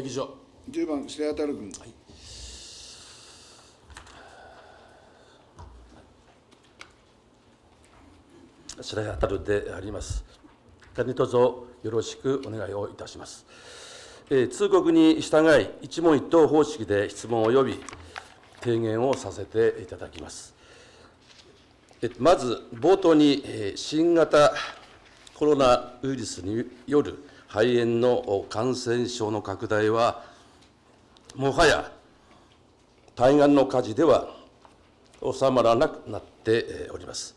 議長。10番、白谷太郎君。白谷太であります。何卒よろしくお願いをいたします。えー通告に従い、一問一答方式で質問及び提言をさせていただきます。えまず、冒頭に、えー新型コロナウイルスによる肺炎の感染症の拡大は、もはや対岸の火事では収まらなくなっております。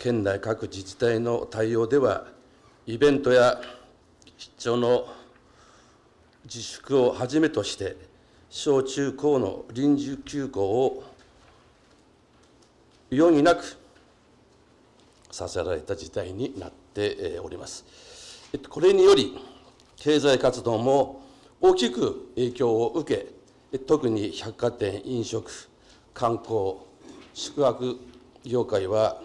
県内各自治体の対応では、イベントや出張の自粛をはじめとして、小中高の臨時休校を余儀なくさせられた事態になっております。えっとこれにより、経済活動も大きく影響を受け、特に百貨店、飲食、観光、宿泊業界は、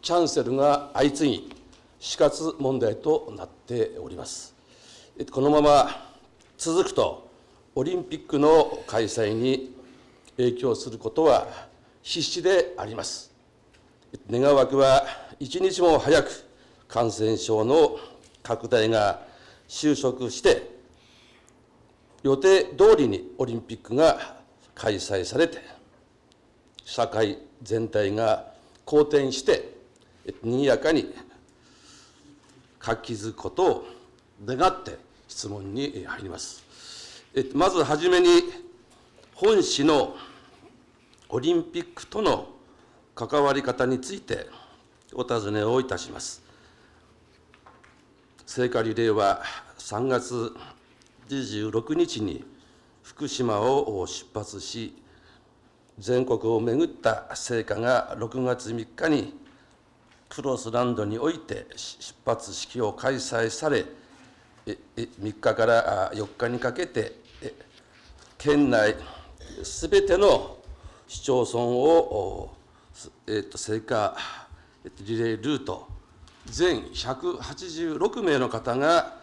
キャンセルが相次ぎ、死活問題となっております。えこのまま続くと、オリンピックの開催に影響することは必至であります。願わくは、一日も早く感染症の拡大が収束して、予定通りにオリンピックが開催されて、社会全体が好転して、にぎやかに活気づくことを願って質問に入ります。えまずはじめに、本市のオリンピックとの関わり方についてお尋ねをいたします。聖火リレーは3月26日に福島を出発し、全国を巡った聖火が6月3日にクロスランドにおいて出発式を開催され、3日から4日にかけて、県内すべての市町村を、えーと聖火リレールート、全186名の方が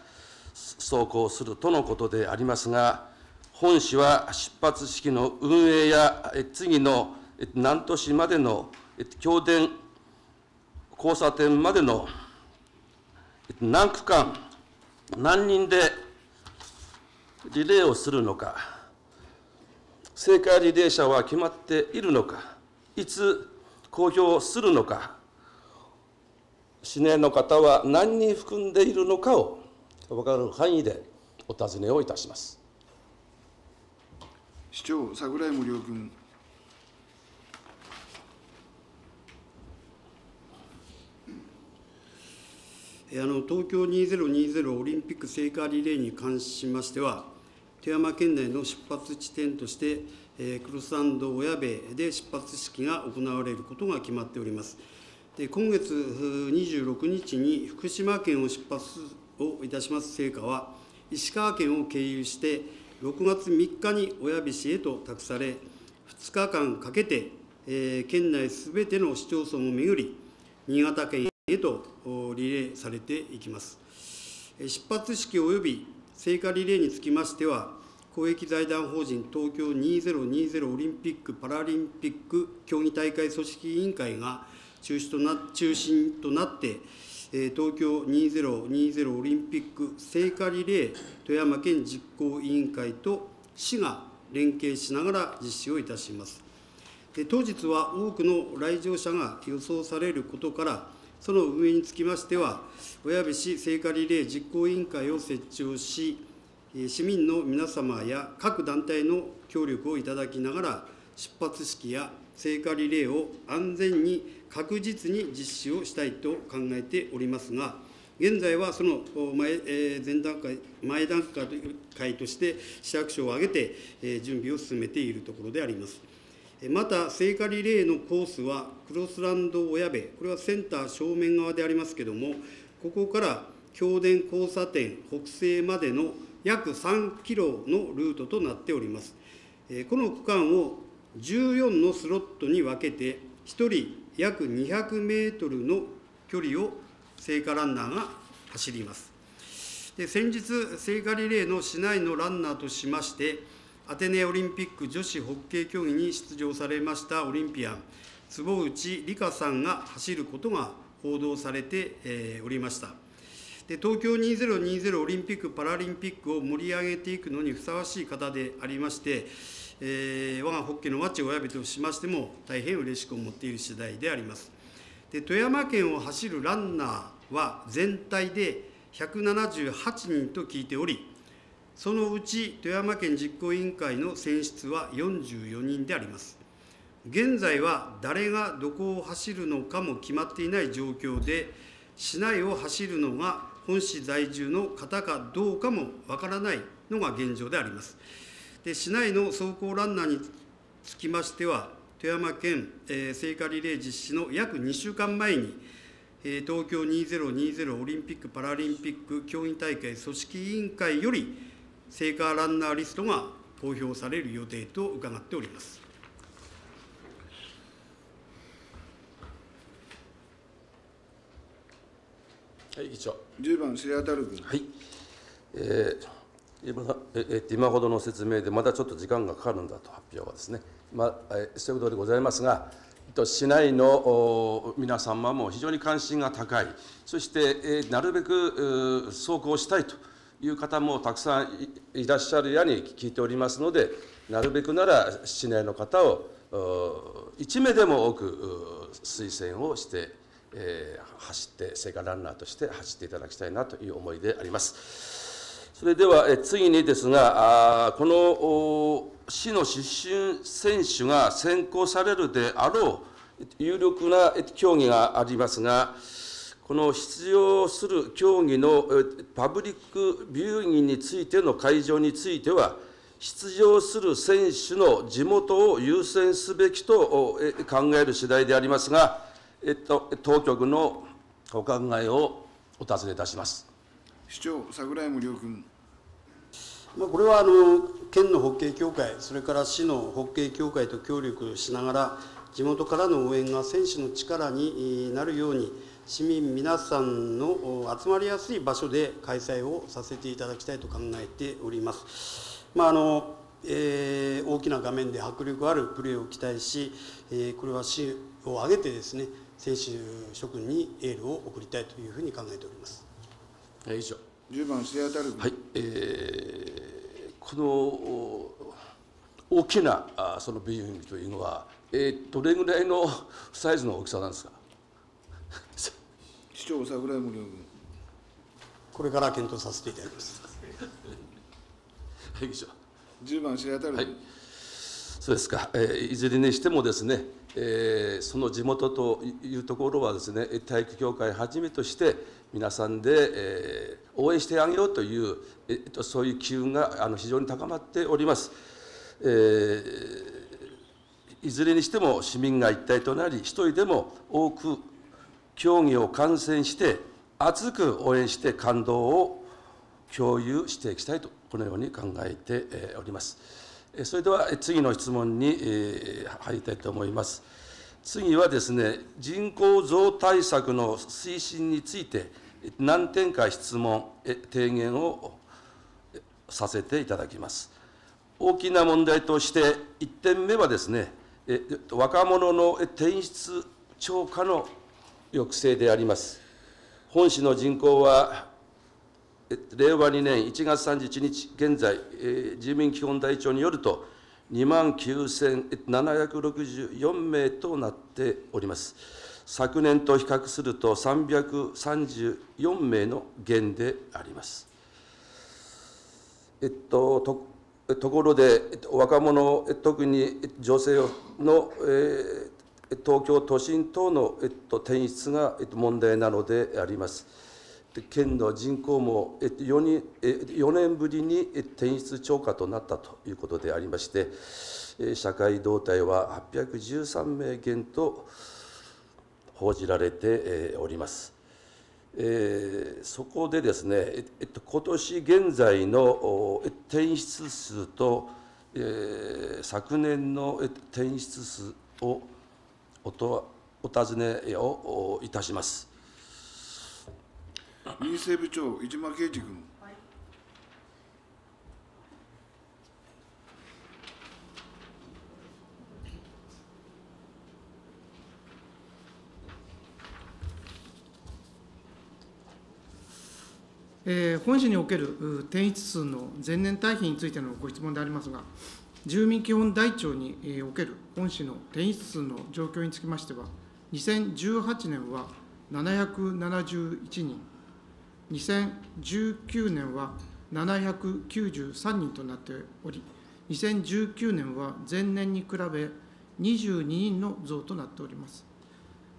走行するとのことでありますが、本市は出発式の運営や次のえ南砺市までのえ橋田交差点までの何区間、何人でリレーをするのか、聖火リレー車は決まっているのか、いつ公表するのか、市内の方は何人含んでいるのかを分かる範囲でお尋ねをいたします。市長、櫻井森生君。えーあの東京2020オリンピック聖火リレーに関しましては、富山県内の出発地点として、えークロスアンド親部で出発式が行われることが決まっております。で今月26日に福島県を出発をいたします聖火は、石川県を経由して、6月3日に親部市へと託され、2日間かけて、えー県内すべての市町村を巡り、新潟県へとリレーされていきます。出発式及び聖火リレーにつきましては、公益財団法人東京2020オリンピック・パラリンピック競技大会組織委員会が中止とな中心となって、え東京2020オリンピック聖火リレー富山県実行委員会と市が連携しながら実施をいたします。で当日は多くの来場者が予想されることから、その運営につきましては、親部市聖火リレー実行委員会を設置をし、市民の皆様や各団体の協力をいただきながら、出発式や聖火リレーを安全に確実に実施をしたいと考えておりますが、現在はその前前段階、前段階として市役所を挙げて、準備を進めているところであります。また、聖火リレーのコースは、クロスランド親部、これはセンター正面側でありますけれども、ここから京田交差点北西までの約3キロのルートとなっております。この区間を14のスロットに分けて、1人約200メートルの距離を聖火ランナーが走ります。で先日、聖火リレーの市内のランナーとしまして、アテネオリンピック女子ホッケー競技に出場されましたオリンピアン、坪内里香さんが走ることが報道されてえーおりました。で東京2020オリンピック・パラリンピックを盛り上げていくのにふさわしい方でありまして、えー我がホッケーの町親部としましても、大変嬉しく思っている次第であります。で富山県を走るランナーは全体で178人と聞いており、そのうち富山県実行委員会の選出は44人であります。現在は誰がどこを走るのかも決まっていない状況で、市内を走るのが本市在住の方かどうかもわからないのが現状であります。で市内の走行ランナーにつきましては、富山県、えー聖火リレー実施の約2週間前に、えー東京2020オリンピック・パラリンピック競技大会組織委員会より、聖火ランナーリストが公表される予定と伺っております。はい、以上。10番白当たる君はい。えー今ほどの説明でまだちょっと時間がかかるんだと発表はですね、まあ、そういうことでございますが、市内の皆様も非常に関心が高い、そして、なるべく走行したいという方もたくさんいらっしゃるやに聞いておりますので、なるべくなら市内の方を1名でも多く推薦をして、走って、聖火ランナーとして走っていただきたいなという思いであります。それではえ次にですが、あこの市の出身選手が選考されるであろう有力な競技がありますが、この出場する競技のパブリックビューイングについての会場については、出場する選手の地元を優先すべきと考える次第でありますが、えっと、当局のお考えをお尋ねいたします。市長桜井無良君まあ、これはあの県のホッケー協会、それから市のホッケー協会と協力しながら、地元からの応援が選手の力になるように、市民皆さんの集まりやすい場所で開催をさせていただきたいと考えております。まああのえー大きな画面で迫力あるプレーを期待し、えーこれは市を挙げてですね、選手諸君にエールを送りたいというふうに考えております。え以上。10番白当たる。君はい、えーこのお大きなあそのビューイングというのは、えーどれぐらいのサイズの大きさなんですか？市長桜井無良君。これから検討させていただきます。はい以上10番白当たる。君、はい。そうですか、えーいずれにしてもですね、えーその地元というところはですね体育協会はじめとして皆さんで、えー応援してあげようという、えーとそういう機運があの非常に高まっております。えーいずれにしても市民が一体となり、一人でも多く競技を観戦して、熱く応援して感動を共有していきたいと、このように考えております。それでは次の質問に入りたいと思います。次はですね、人口増対策の推進について、何点か質問、提言をさせていただきます。大きな問題として、1点目はですね、若者の転出超過の抑制であります。本市の人口は、令和2年1月31日現在、えー自民基本台帳によると、2万9764名となっております。昨年と比較すると334名の減であります。えっと、とところで、若者、特に女性の、えー東京都心等の、えっと、転出が、えっと、問題なのであります。県の人口も、4, 人4年ぶりに転出超過となったということでありまして、社会動態は813名減と報じられております。えーそこでですね、えっと、今年現在のえ転出数と、えー昨年のえ転出数をおとお尋ねをいたします。民政部長市間啓二君本市における転出数の前年対比についてのご質問でありますが、住民基本台帳における本市の転出数の状況につきましては、2018年は771人、2019年は793人となっており、2019年は前年に比べ22人の増となっております。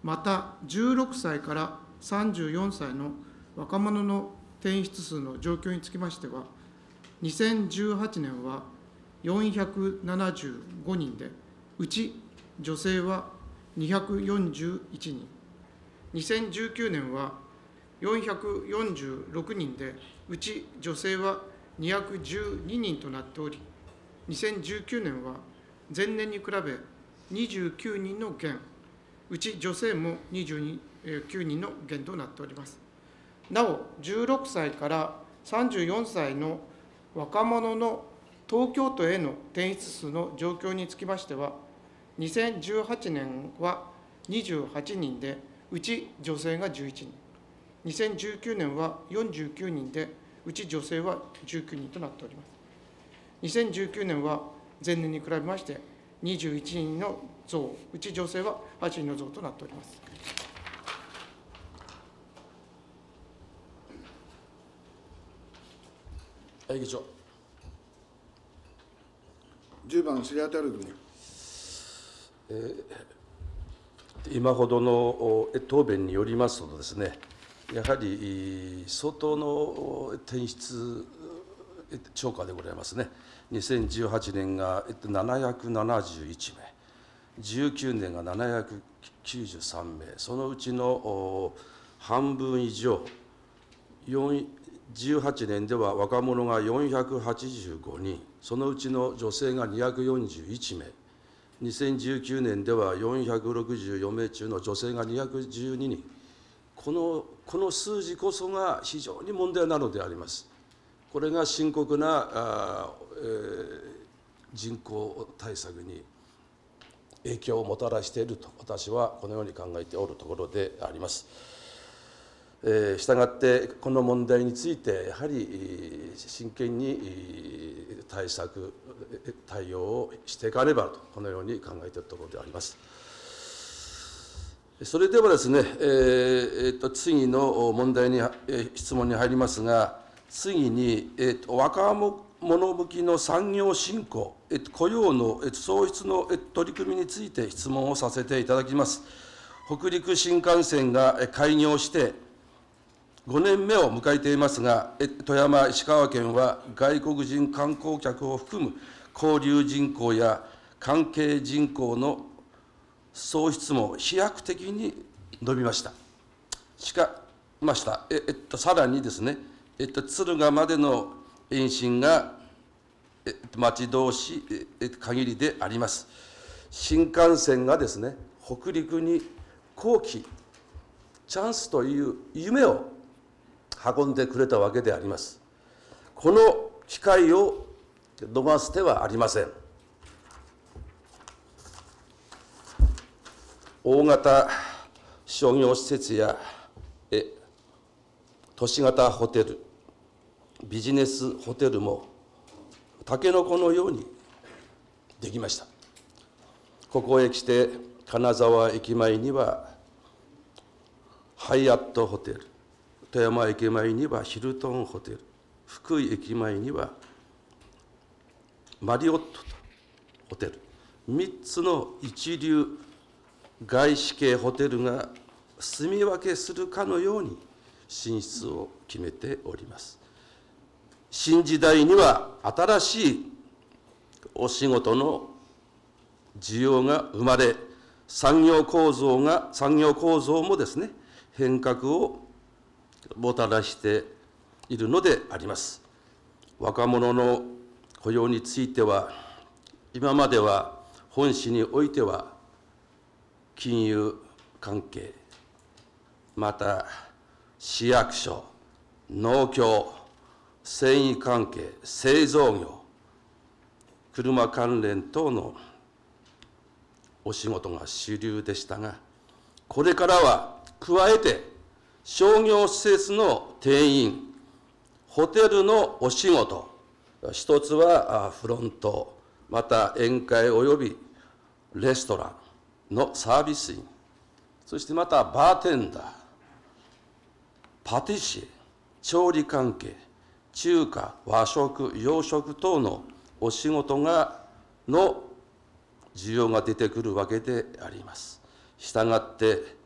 また、16歳から34歳の若者の転出数の状況につきましては、2018年は475人で、うち女性は241人、2019年は446人で、うち女性は212人となっており、2019年は前年に比べ29人の減、うち女性も29人の減となっております。なお、16歳から34歳の若者の東京都への転出数の状況につきましては、2018年は28人で、うち女性が11人、2019年は49人で、うち女性は19人となっております。2019年は前年に比べまして21人の増、うち女性は8人の増となっております。はい、議長。10番シアタル君今ほどのお答弁によりますとですね、やはりい相当の転出え超過でございますね。2018年がえっと771名、19年が793名、そのうちのお半分以上、4 18年では若者が485人、そのうちの女性が241名、2019年では464名中の女性が212人、このこの数字こそが非常に問題なのであります。これが深刻なあ、えー人口対策に影響をもたらしていると私はこのように考えておるところであります。したがってこの問題についてやはり真剣に対策対応をしていかねばとこのように考えているところであります。それではですね、えーと次の問題に、え質問に入りますが、次に、えーと若者向きの産業振興、えーと雇用の、えーと創出の、え取り組みについて質問をさせていただきます。北陸新幹線が開業して5年目を迎えていますが、え富山、石川県は外国人観光客を含む交流人口や関係人口の創出も飛躍的に伸びました。しかました。ええっと、さらにですね、えっと、敦賀までの延伸がえっと待ち遠しい限りであります。新幹線がですね、北陸に後期、チャンスという夢を運んでくれたわけであります。この機会を逃す手はありません。大型商業施設やえ都市型ホテル、ビジネスホテルもタケノコのようにできました。ここへ来て金沢駅前にはハイアットホテル、富山駅前にはヒルトンホテル、福井駅前にはマリオットとホテル、3つの一流外資系ホテルが住み分けするかのように進出を決めております。新時代には新しいお仕事の需要が生まれ、産業構造が、産業構造もですね、変革をもたらしているのであります。若者の雇用については、今までは本市においては、金融関係、また市役所、農協、繊維関係、製造業、車関連等のお仕事が主流でしたが、これからは加えて商業施設の定員、ホテルのお仕事。一つはフロント。また宴会及びレストランのサービス員。そしてまたバーテンダー。パティシエ。調理関係。中華和食洋食等のお仕事がの需要が出てくるわけであります。したがって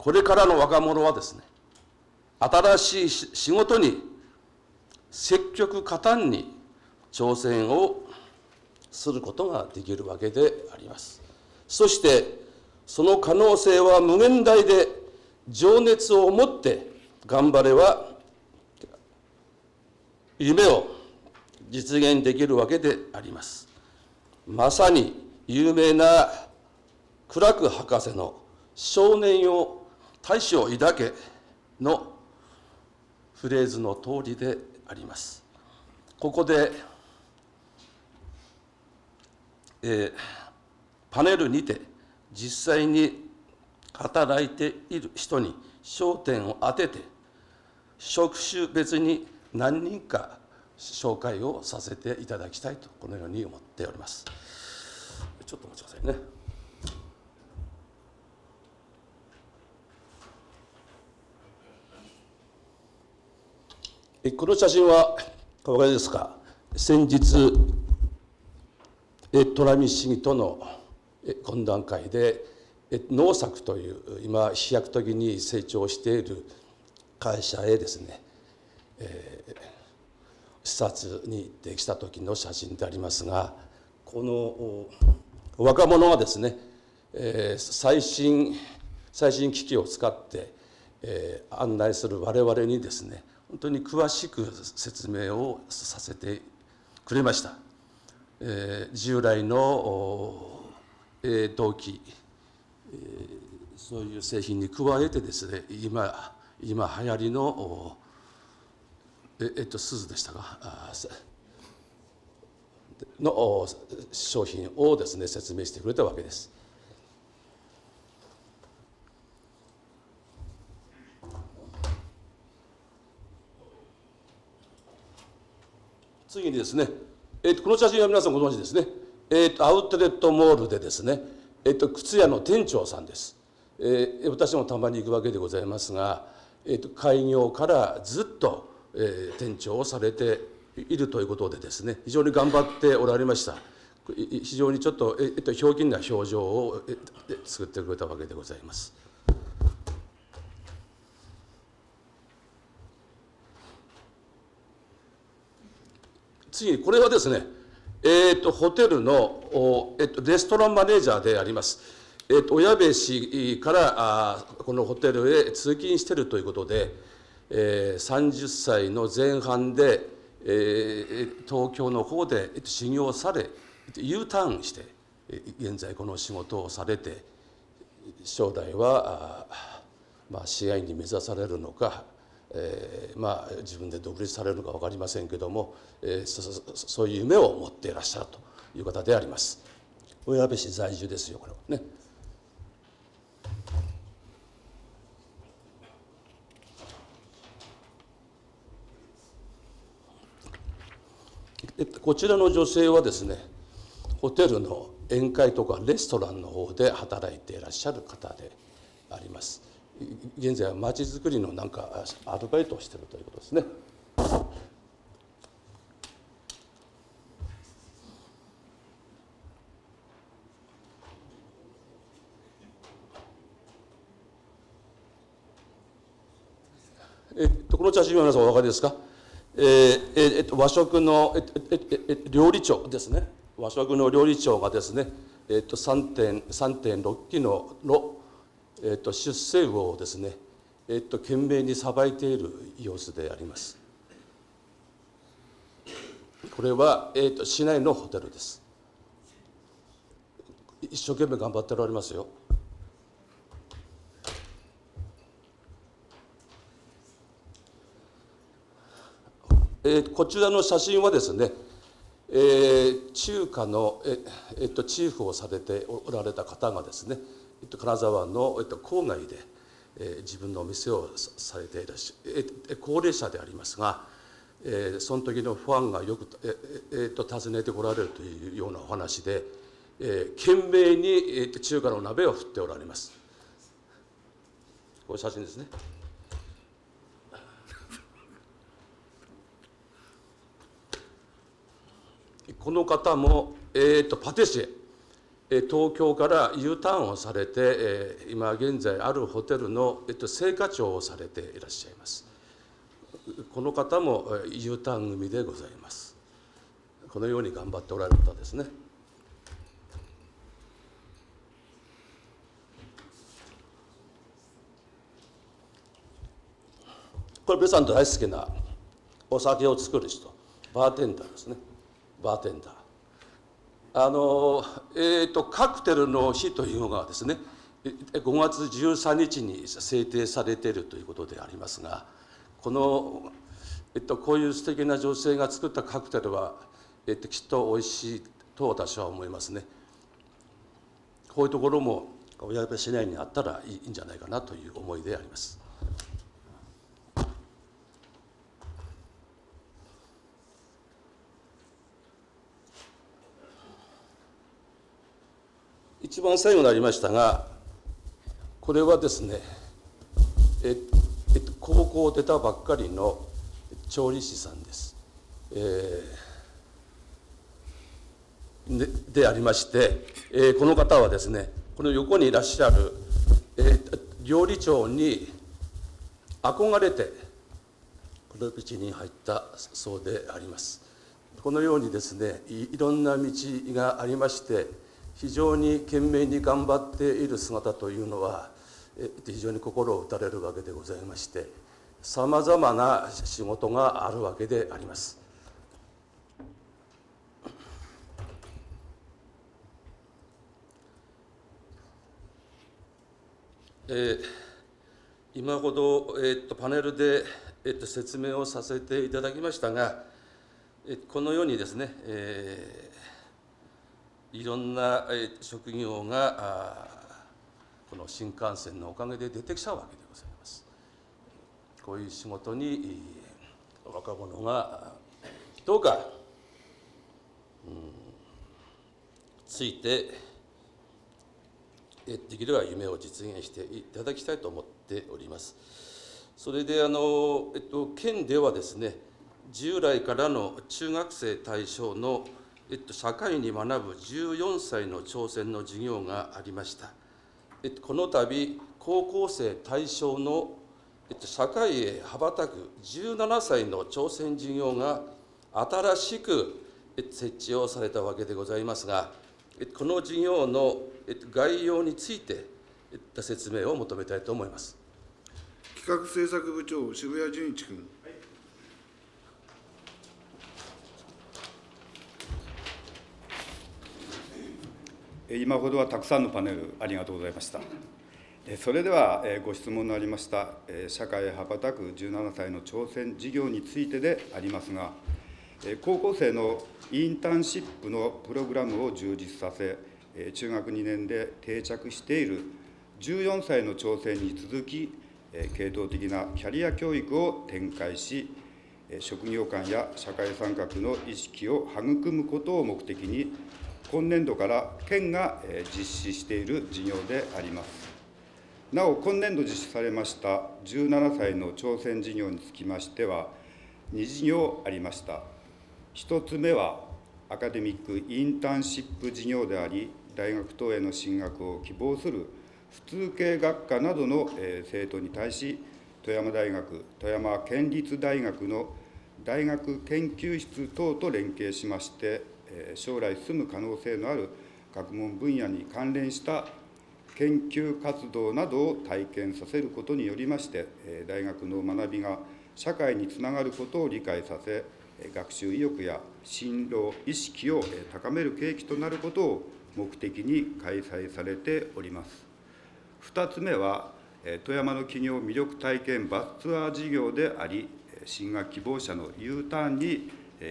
これからの若者はですね新しい仕事に積極果敢に挑戦をすることができるわけであります。そしてその可能性は無限大で情熱を持って頑張れば夢を実現できるわけであります。まさに有名なクラク博士の少年よ大志を抱けのフレーズの通りであります。ここで、えー、パネルにて実際に働いている人に焦点を当てて職種別に何人か紹介をさせていただきたいとこのように思っております。ちょっとお待ちくださいね。この写真はお分かりですか？先日トラミ市議との懇談会で農作という今飛躍的に成長している会社へですね、えー、視察に行ってきた時の写真でありますがこの若者はですね、えー、最新最新機器を使って、えー、案内する我々にですね本当に詳しく説明をさせてくれました。えー、従来の、えー、動機、えー、そういう製品に加えてですね今今流行りのええっと鈴でしたか？の商品をですね説明してくれたわけです。次にですね、えー、とこの写真は皆さんご存知ですね、えー、とアウトレットモールでですね、えー、と靴屋の店長さんです、えー、私もたまに行くわけでございますが、えー、と開業からずっと、えー、店長をされているということでですね非常に頑張っておられました。非常にちょっと、えー、とひょうきんな表情を、えー、作ってくれたわけでございます。次にこれはですね、えーと、ホテルの、えーと、レストランマネージャーであります、えーと、小矢部氏からあこのホテルへ通勤しているということで、えー、30歳の前半で、えー、東京の方で修行され U ターンして現在この仕事をされて将来はあ、まあ、試合に目指されるのかえー、まあ自分で独立されるのか分かりませんけども、えー、そそういう夢を持っていらっしゃるという方であります。小矢部市在住ですよこれはね。こちらの女性はですねホテルの宴会とかレストランの方で働いていらっしゃる方であります。現在はまちづくりのなんかアルバイトをしているということですね。えっと、この写真は皆さんお分かりですか、えーえっと、和食のえええ料理長ですね和食の料理長がですね、えっと、3.6機ののえーと、出世魚をですね、えーと、懸命にさばいている様子であります。これは、えーと、市内のホテルです。一生懸命頑張っておられますよ。えー、こちらの写真はですね、えー、中華のえ、えっと、チーフをされておられた方がですねえっと、金沢の、えっと、郊外で、えー、自分のお店をされていらっしゃる、え高齢者でありますが、えーその時のファンがよく、えええーと訪ねてこられるというようなお話で、えー懸命に、えーと中華の鍋を振っておられます。これ写真ですね。この方も、えー、とパティシエ、東京から U ターンをされて、え今現在あるホテルの、えー、と生活長をされていらっしゃいます。この方もえ U ターン組でございます。このように頑張っておられる方ですね。これベさんと大好きなお酒を作る人バーテンダーですねバーテンダーあのえー、とカクテルの日というのがですね5月13日に制定されているということでありますがこの、えっと、こういう素敵な女性が作ったカクテルは、えっと、きっと美味しいと私は思いますね。こういうところも親部市内にあったらいいんじゃないかなという思いであります。一番最後になりましたがこれはですねえっと高校を出たばっかりの調理師さんです。えーででありまして、えーこの方はですねこの横にいらっしゃる、えー料理長に憧れてこの道に入ったそうであります。このようにですねいろんな道がありまして非常に懸命に頑張っている姿というのは非常に心を打たれるわけでございましてさまざまな仕事があるわけであります。えー今ほど、えーっとパネルで、えーっと説明をさせていただきましたが、えーこのようにですね、えーいろんな、職業がこの新幹線のおかげで出てきたわけでございます。こういう仕事に若者がどうか、うん、ついてできれば夢を実現していただきたいと思っております。それであの、えっと、県ではですね従来からの中学生対象の、えっと、社会に学ぶ14歳の挑戦の授業がありました。えっと、この度高校生対象の、えっと、社会へ羽ばたく17歳の挑戦授業が新しくえっと設置をされたわけでございますがえっとこの授業のえっと概要についてえっと説明を求めたいと思います。企画政策部長、渋谷淳一君。今ほどはたくさんのパネルありがとうございました。それではご質問のありました社会へ羽ばたく17歳の挑戦事業についてでありますが、高校生のインターンシップのプログラムを充実させ、中学2年で定着している14歳の挑戦に続き、系統的なキャリア教育を展開し、職業観や社会参画の意識を育むことを目的に、今年度から県がえ実施している事業であります。なお、今年度実施されました17歳の挑戦事業につきましては、2事業ありました。1つ目は、アカデミックインターンシップ事業であり、大学等への進学を希望する普通系学科などのえー生徒に対し、富山大学、富山県立大学の大学研究室等と連携しまして、将来進む可能性のある学問分野に関連した研究活動などを体験させることによりまして、大学の学びが社会につながることを理解させ、学習意欲や進路意識を高める契機となることを目的に開催されております。2つ目は、富山の企業魅力体験バスツアー事業であり、進学希望者の U ターンに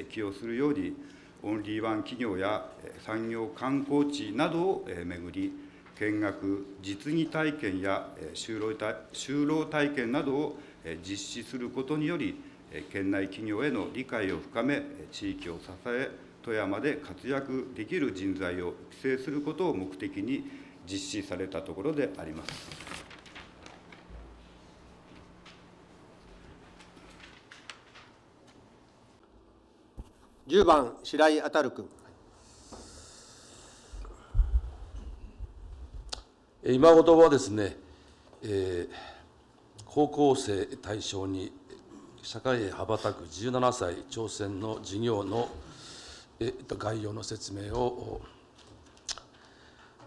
寄与するように、オンリーワン企業や産業観光地などを巡り、見学、実技体験や就労体就労体験などを実施することにより、県内企業への理解を深め、地域を支え、富山で活躍できる人材を育成することを目的に実施されたところであります。10番白井ある君今ほどはですね、えー高校生対象に社会へ羽ばたく17歳挑戦の事業の、えー概要の説明を、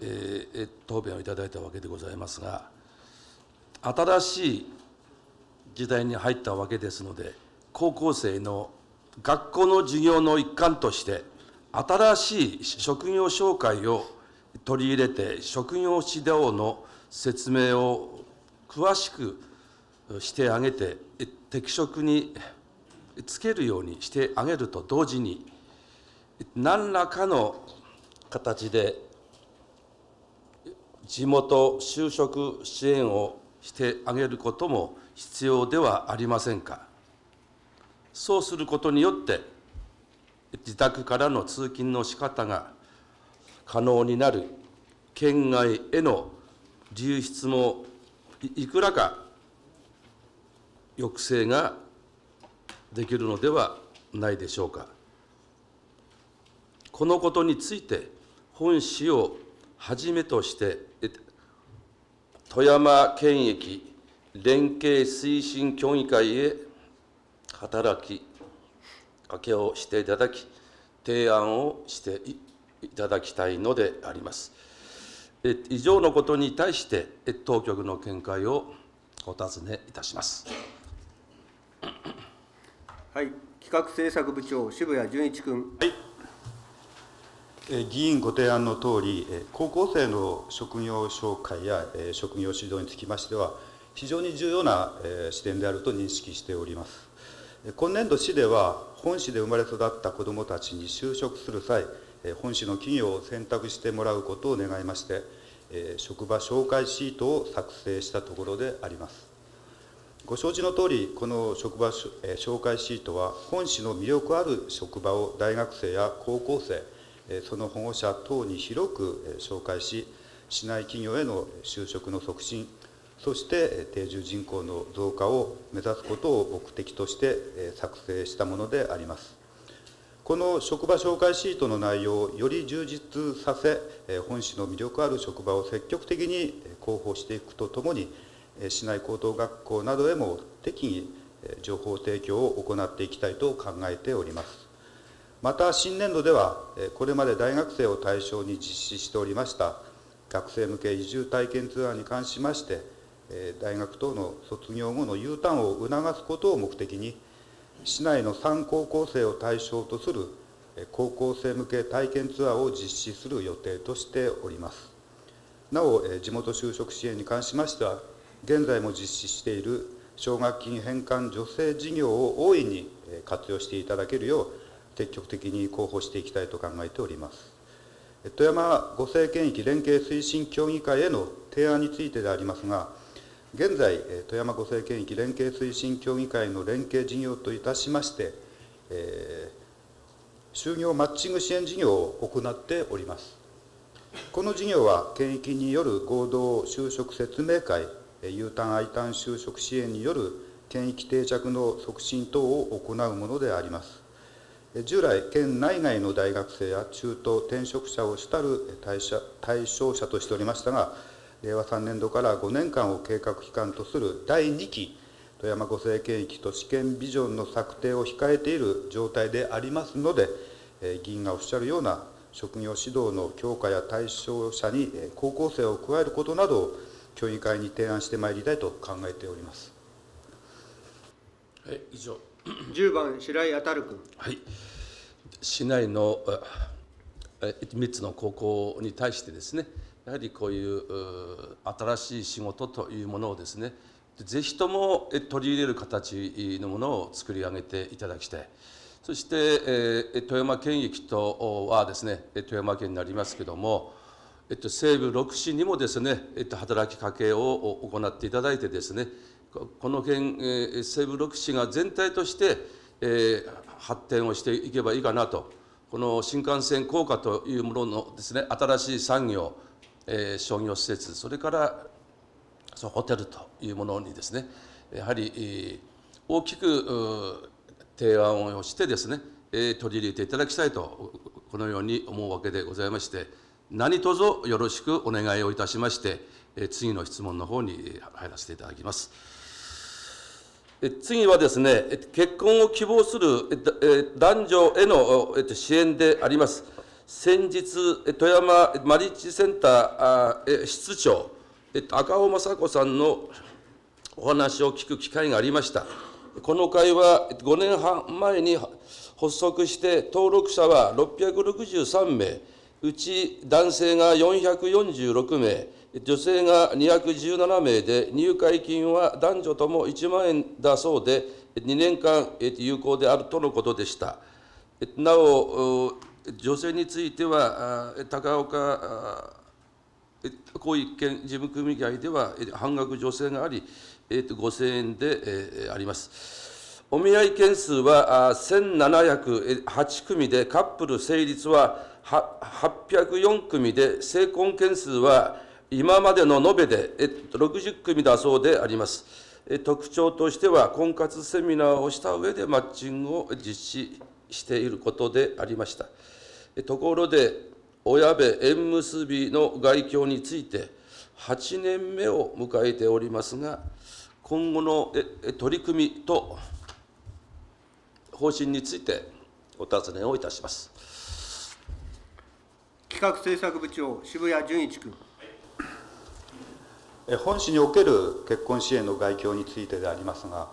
えー答弁をいただいたわけでございますが新しい時代に入ったわけですので高校生の学校の授業の一環として新しい職業紹介を取り入れて職業指導の説明を詳しくしてあげて適職につけるようにしてあげると同時に何らかの形で地元就職支援をしてあげることも必要ではありませんか？そうすることによって自宅からの通勤の仕方が可能になる県外への流出もいくらか抑制ができるのではないでしょうか。このことについて本市をはじめとして富山県駅連携推進協議会へ働きかけをしていただき提案をしていいただきたいのであります。え以上のことに対してえ当局の見解をお尋ねいたします。はい。企画政策部長渋谷純一君。えー議員ご提案のとおり、えー高校生の職業紹介やえー職業指導につきましては、非常に重要なえー視点であると認識しております。今年度、市では、本市で生まれ育った子どもたちに就職する際、本市の企業を選択してもらうことを願いまして、職場紹介シートを作成したところであります。ご承知のとおり、この職場紹介シートは、本市の魅力ある職場を大学生や高校生、その保護者等に広く紹介し、市内企業への就職の促進、そして定住人口の増加を目指すことを目的として作成したものであります。この職場紹介シートの内容をより充実させ、本市の魅力ある職場を積極的に広報していくとともに、市内高等学校などへも適宜情報提供を行っていきたいと考えております。また新年度では、これまで大学生を対象に実施しておりました学生向け移住体験ツアーに関しまして、大学等の卒業後の U ターンを促すことを目的に、市内の3高校生を対象とする高校生向け体験ツアーを実施する予定としております。なお、地元就職支援に関しましては、現在も実施している奨学金返還助成事業を大いに活用していただけるよう、積極的に広報していきたいと考えております。富山五政権域連携推進協議会への提案についてでありますが、現在、富山五政権域連携推進協議会の連携事業といたしまして、えー就業マッチング支援事業を行っております。この事業は、県域による合同就職説明会、U ターン・ I ターン就職支援による県域定着の促進等を行うものであります。従来、県内外の大学生や中東転職者を主たる対象者としておりましたが、令和3年度から5年間を計画期間とする第2期富山五政権域都市圏ビジョンの策定を控えている状態でありますので、えー議員がおっしゃるような職業指導の強化や対象者にえー高校生を加えることなどを協議会に提案してまいりたいと考えております。はい以上。10番白井ある君。はい、市内の3つの高校に対してですね、やはりこういう新しい仕事というものをですね、ぜひとも取り入れる形のものを作り上げていただきたい。そして、えー富山県域とはですね、富山県になりますけども、えっと、西部6市にもですね、えっと、働きかけを行っていただいてですね、この県、えー西部6市が全体として、えー発展をしていけばいいかなと、この新幹線高架というもののですね、新しい産業、えー商業施設、それからそのホテルというものにですね、やはり大きく提案をしてですね、えー取り入れていただきたいと、このように思うわけでございまして、何卒よろしくお願いをいたしまして、えー次の質問の方に入らせていただきます。次はですね、結婚を希望する男女への支援であります。先日、富山マリッジセンター室長、赤尾雅子さんのお話を聞く機会がありました。この会は5年半前に発足して、登録者は663名、うち男性が446名、女性が217名で、入会金は男女とも1万円だそうで、2年間有効であるとのことでした。なお、女性については、高岡あえ公益権事務組合では半額助成があり、5000円で、あります。お見合い件数は1708組で、カップル成立は804組で、成婚件数は今までの延べで60組だそうであります。特徴としては、婚活セミナーをした上でマッチングを実施していることでありました。えところで、親部縁結びの外交について、8年目を迎えておりますが、今後のええ取り組みと方針についてお尋ねをいたします。企画政策部長、渋谷淳一君。え本市における結婚支援の概況についてでありますが、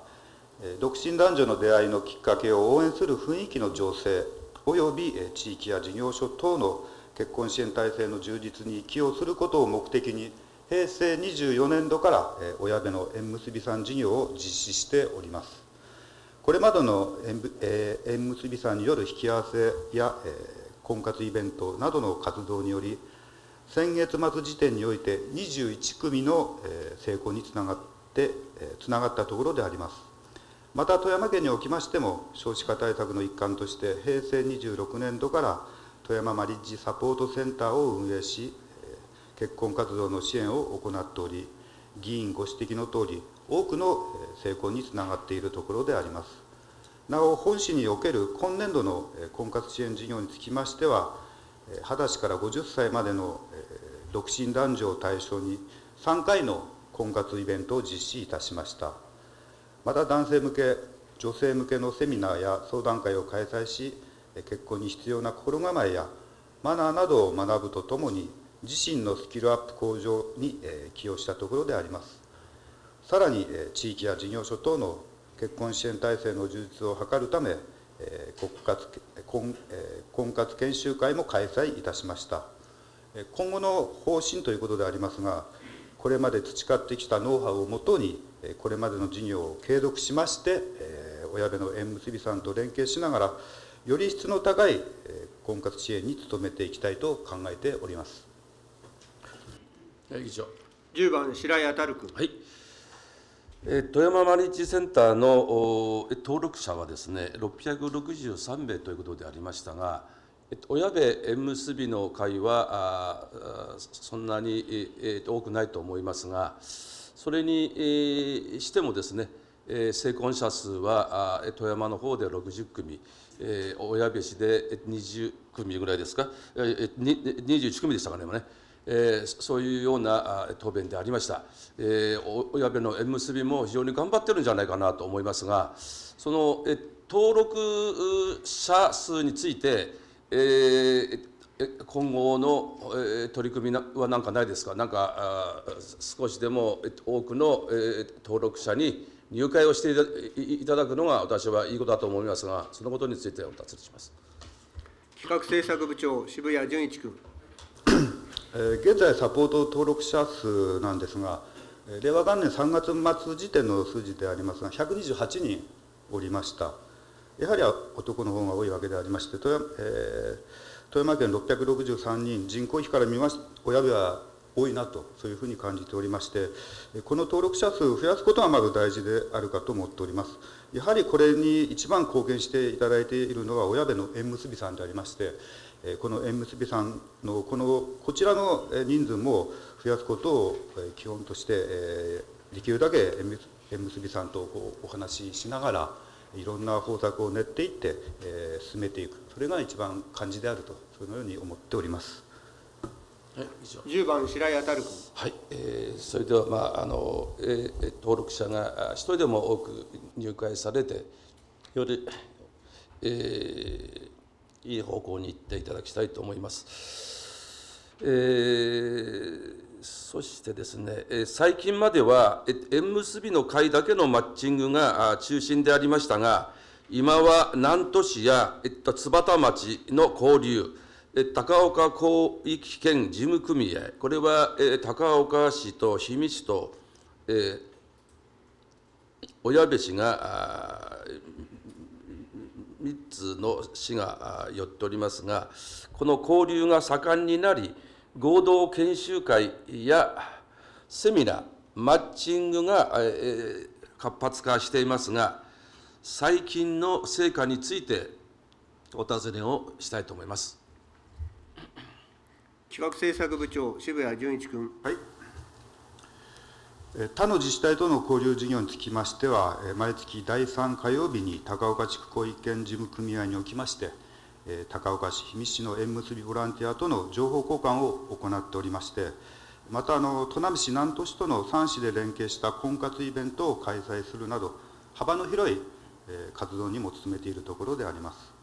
え独身男女の出会いのきっかけを応援する雰囲気の醸成、および地域や事業所等の結婚支援体制の充実に寄与することを目的に、平成24年度から親部の縁結びさん事業を実施しております。これまでの縁結びさんによる引き合わせや、婚活イベントなどの活動により、先月末時点において21組の成功につながって、つながったところであります。また富山県におきましても、少子化対策の一環として、平成26年度から富山マリッジサポートセンターを運営し、結婚活動の支援を行っており、議員ご指摘のとおり、多くの成功につながっているところであります。なお、本市における今年度の婚活支援事業につきましては、え20歳から50歳までの独身男女を対象に3回の婚活イベントを実施いたしました。また男性向け、女性向けのセミナーや相談会を開催し、結婚に必要な心構えやマナーなどを学ぶとともに、自身のスキルアップ向上に寄与したところであります。さらに、地域や事業所等の結婚支援体制の充実を図るため、国活婚婚活研修会も開催いたしました。今後の方針ということでありますが、これまで培ってきたノウハウをもとに、えーこれまでの事業を継続しまして、えー親部の縁結びさんと連携しながら、より質の高いえー婚活支援に努めていきたいと考えております。えー議長10番、白井当君。はい。えー富山マリッジセンターの登録者はですね、663名ということでありましたが、えっと親部縁結びの会はあそんなに、えーえー多くないと思いますが、それに、えーしてもですね、えー成婚者数はあ富山の方で60組、えー親部市で20組ぐらいですか、えー21組でしたかね、今ね。えーそういうような答弁でありました、えー親部の縁結びも非常に頑張ってるんじゃないかなと思いますが、そのえ登録者数について、えーえ今後の、えー取り組みなは何かないですか、なんかあ少しでもえ多くの、えー登録者に入会をしていただくのが私はいいことだと思いますが、そのことについてお尋ねします。企画政策部長、渋谷淳一君。えー現在、サポート登録者数なんですが、えー令和元年3月末時点の数字でありますが、128人おりました。やはり男の方が多いわけでありまして、富山,、えー富山県663人、人口比から見ます親部は多いなと、そういうふうに感じておりまして、この登録者数を増やすことがまず大事であるかと思っております。やはりこれに一番貢献していただいているのは、親部の縁結びさんでありまして、この縁結びさんのこのこちらの人数も増やすことを基本として、できるだけ縁結びさんとお話ししながら、いろんな方策を練っていって、えー、進めていく、それが一番肝心であると、そのように思っております。はい、以上10番白井当君はい、えーそれでは、まああのえー登録者があ一人でも多く入会されて、より、えーいい方向に行っていただきたいと思います。えーそしてですね、え最近までは縁結びの会だけのマッチングが中心でありましたが、今は南砺市や、えっと、津幡町の交流、え高岡広域圏事務組合、これは、え高岡市と氷見市と、えー小矢部市が3つの市が寄っておりますが、この交流が盛んになり、合同研修会やセミナー、マッチングが、えー活発化していますが、最近の成果についてお尋ねをしたいと思います。企画政策部長、渋谷純一君。はい。えー他の自治体との交流事業につきましては、えー毎月第3火曜日に高岡地区広域圏事務組合におきまして、え高岡市、氷見市の縁結びボランティアとの情報交換を行っておりまして、またあの砺波市、南砺市との3市で連携した婚活イベントを開催するなど、幅の広い、え活動にも努めているところであります。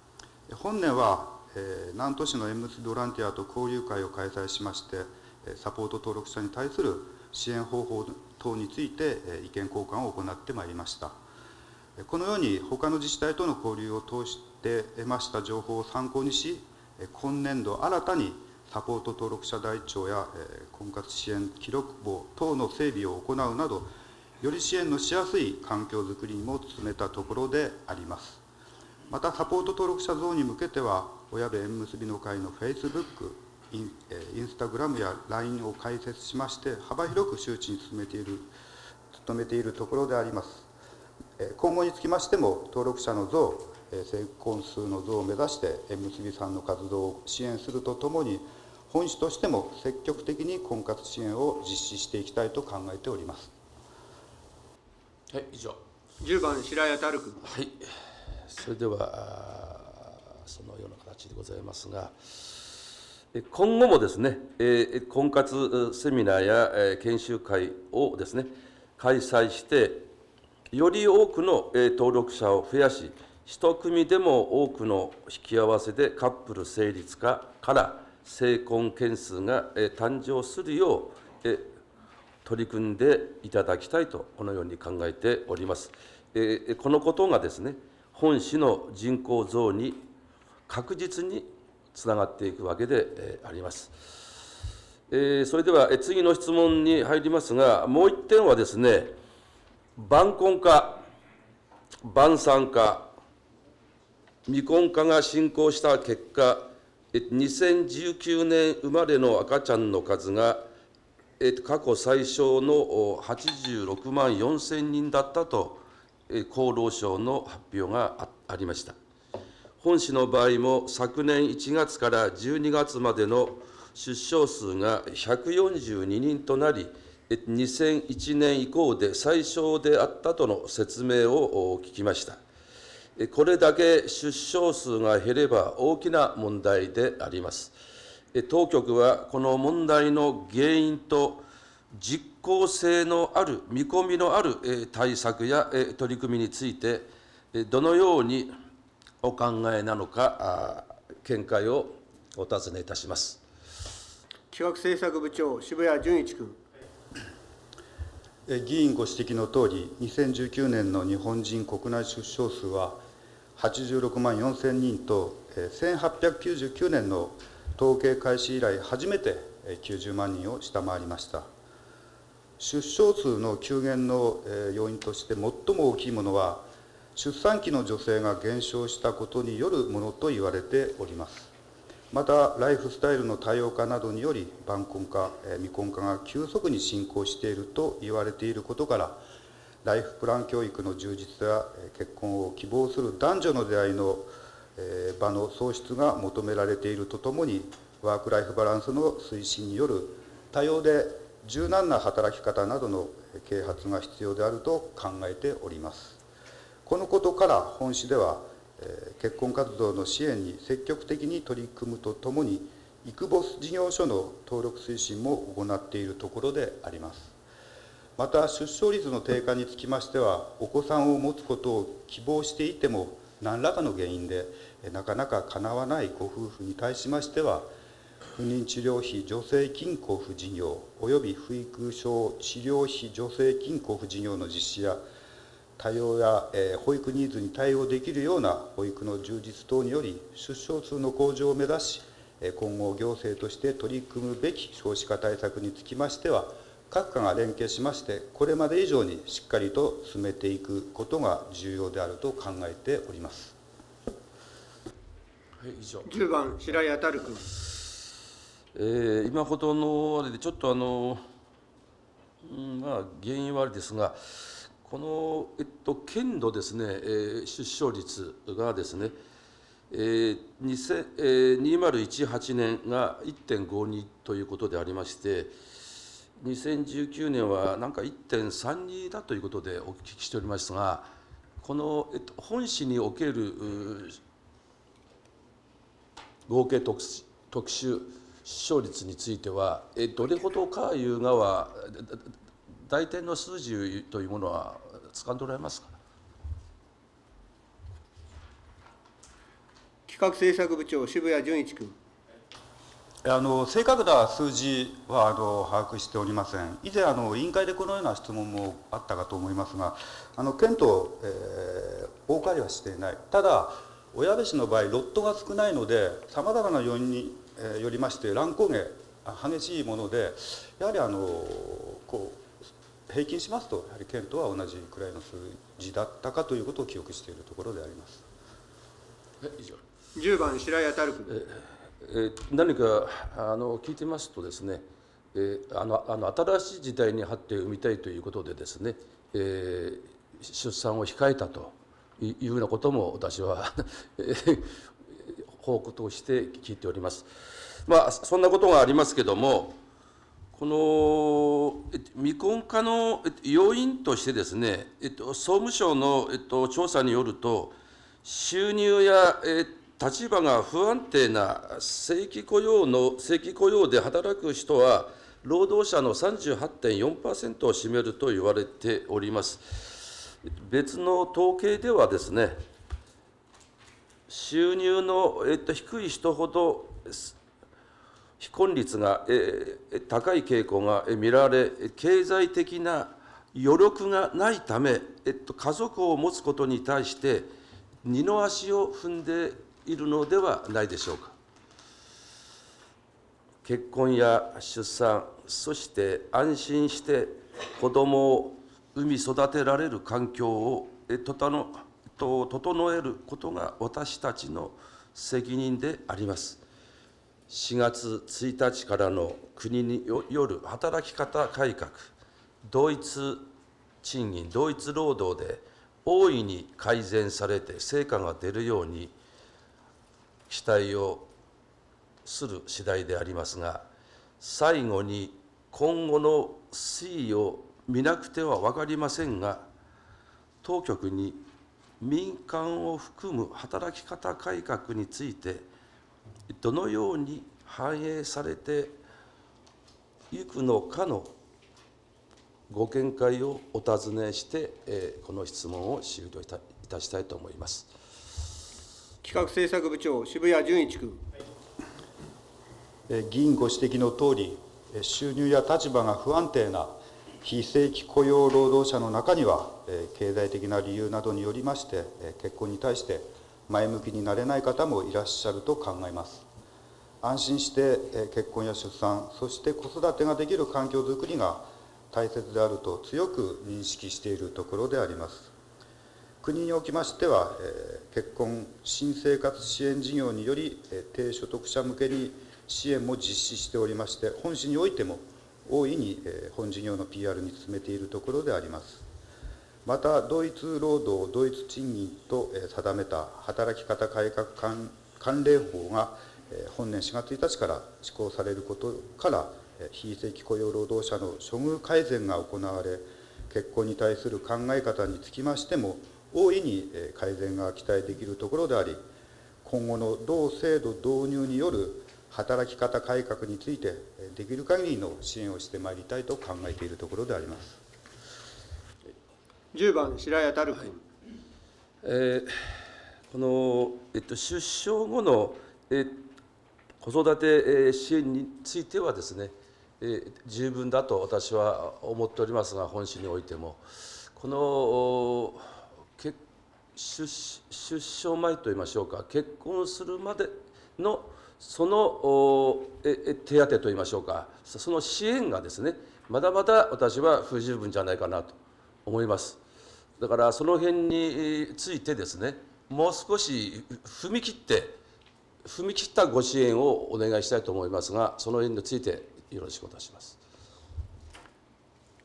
本年は、え南砺市の縁結びボランティアと交流会を開催しまして、サポート登録者に対する支援方法等について、意見交換を行ってまいりました。このように、他の自治体との交流を通して得ました情報を参考にし、今年度新たにサポート登録者台帳や、婚活支援記録簿等の整備を行うなど、より支援のしやすい環境づくりにも努めたところであります。また、サポート登録者増に向けては、親部縁結びの会のフェイスブック、インインスタグラムや LINE を開設しまして、幅広く周知に努めている努めているところであります。今後につきましても、登録者の増、えー成婚数の増を目指して、縁結びさんの活動を支援するとともに、本市としても積極的に婚活支援を実施していきたいと考えております。はい、以上。10番白井当君。はい、それではそのような形でございますが、え今後もですね、えー婚活セミナーやえー研修会をですね、開催して、より多くのえー登録者を増やし、一組でも多くの引き合わせでカップル成立化から成婚件数が誕生するよう、取り組んでいただきたいと、このように考えております。このことがですね、本市の人口増に確実につながっていくわけであります。それでは次の質問に入りますが、もう一点はですね、晩婚化、晩産化、未婚化が進行した結果、2019年生まれの赤ちゃんの数が、過去最小の86万4千人だったと、厚労省の発表がありました。本市の場合も昨年1月から12月までの出生数が142人となり、2001年以降で最小であったとの説明を聞きました。えこれだけ出生数が減れば大きな問題であります。え当局はこの問題の原因と実効性のある、見込みのあるえ対策やえ取り組みについて、えどのようにお考えなのか、あ見解をお尋ねいたします。企画政策部長、渋谷純一君。え議員ご指摘のとおり、2019年の日本人国内出生数は86万4千人と、1899年の統計開始以来、初めて90万人を下回りました。出生数の急減の要因として最も大きいものは、出産期の女性が減少したことによるものと言われております。また、ライフスタイルの多様化などにより、晩婚化、未婚化が急速に進行していると言われていることから、ライフプラン教育の充実や結婚を希望する男女の出会いの場の創出が求められているとともに、ワーク・ライフ・バランスの推進による多様で柔軟な働き方などの啓発が必要であると考えております。このことから本市では、結婚活動の支援に積極的に取り組むとともに、イクボス事業所の登録推進も行っているところであります。また出生率の低下につきましては、お子さんを持つことを希望していても、何らかの原因でなかなかかなわないご夫婦に対しましては、不妊治療費助成金交付事業および不育症治療費助成金交付事業の実施や、多様や、え保育ニーズに対応できるような保育の充実等により、出生数の向上を目指し、今後、行政として取り組むべき少子化対策につきましては、各課が連携しまして、これまで以上にしっかりと進めていくことが重要であると考えております。はい、以上。10番白井当君えー今ほどのあれでちょっとあの、うん、まあ原因はあれですがこの、えっと、県のですね、えー出生率がですね、えー2000えー2018年が1.52ということでありまして2019年はなんか1.32だということでお聞きしておりますがこの、えっと、本市における合計特殊特殊出生率については、えどれほどかいうがは、大体の数字というものは掴んでおられますか？企画政策部長渋谷純一君あの正確な数字はあの把握しておりません、以前あの、委員会でこのような質問もあったかと思いますが、あの県と、えーお借りはしていない、ただ、親部市の場合、ロットが少ないので、さまざまな要因に、えーよりまして、乱高下、あ激しいもので、やはりあのこう平均しますと、やはり県とは同じくらいの数字だったかということを記憶しているところであります。はい以上。10番白井当君え何かあの聞いてますとですね、えーあのあの新しい時代に発って産みたいということでですね、えー出産を控えたというようなことも私は 報告として聞いております。まあそんなことがありますけどもこの未婚化の要因としてですね、えっと、総務省の、えっと、調査によると収入や、え立場が不安定な正規雇用の正規雇用で働く人は労働者の38.4%を占めると言われております。別の統計ではですね収入の、えっと、低い人ほど非婚率が、えー高い傾向が見られ経済的な余力がないため、えっと、家族を持つことに対して二の足を踏んでいるのではないでしょうか結婚や出産そして安心して子どもを産み育てられる環境を整えることが私たちの責任であります。4月1日からの国による働き方改革、同一賃金、同一労働で大いに改善されて成果が出るように期待をする次第でありますが、最後に今後の推移を見なくては分かりませんが、当局に民間を含む働き方改革について、どのように反映されていくのかのご見解をお尋ねして、えこの質問を終了いたいたしたいと思います。企画政策部長渋谷純一君議員ご指摘のとおり、収入や立場が不安定な非正規雇用労働者の中には、経済的な理由などによりまして、結婚に対して前向きになれない方もいらっしゃると考えます。安心して結婚や出産、そして子育てができる環境づくりが大切であると強く認識しているところであります。国におきましては、結婚新生活支援事業により、低所得者向けに支援も実施しておりまして、本市においても大いに、本事業の PR に努めているところであります。また、同一労働同一賃金と定めた働き方改革関関連法が本年4月1日から施行されることから、非正規雇用労働者の処遇改善が行われ、結婚に対する考え方につきましても、大いにえー改善が期待できるところであり、今後の同制度導入による働き方改革について、えーできる限りの支援をしてまいりたいと考えているところであります。10番白谷太君、えーこの、えっと、出生後の、えー子育てえー支援についてはですね、えー十分だと私は思っておりますが、本市においても、この出出生前といいましょうか、結婚するまでのそのおええ手当といいましょうか、そその支援がですね、まだまだ私は不十分じゃないかなと思います。だからその辺についてですね、もう少し踏み切って、踏み切ったご支援をお願いしたいと思いますが、その辺についてよろしくお願いします。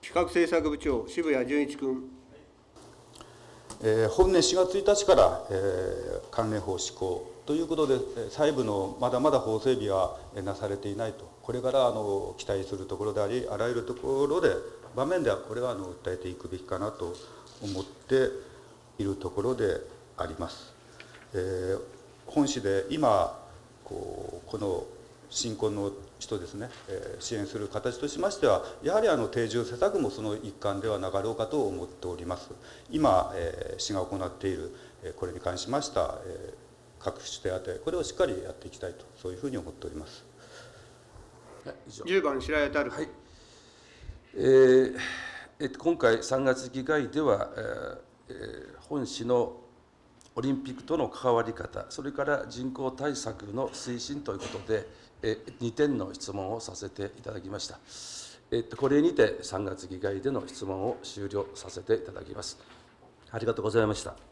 企画政策部長、渋谷純一君、え本年4月1日から、え関連法施行ということで、細部のまだまだ法整備はなされていないと、これからあの期待するところであり、あらゆるところで、場面ではこれはあの訴えていくべきかなと思っているところであります。えー本市で今こうこの新婚の人ですね、えー支援する形としましては、やはりあの定住施策もその一環ではなかろうかと思っております。今、えー市が行っている、えーこれに関しました、えー各種手当、これをしっかりやっていきたいと、そういうふうに思っております。はい以上10番白谷太君、はいえーえっと今回、3月議会では、えーえー本市のオリンピックとの関わり方、それから人口対策の推進ということで、え2点の質問をさせていただきました。えっとこれにて3月議会での質問を終了させていただきます。ありがとうございました。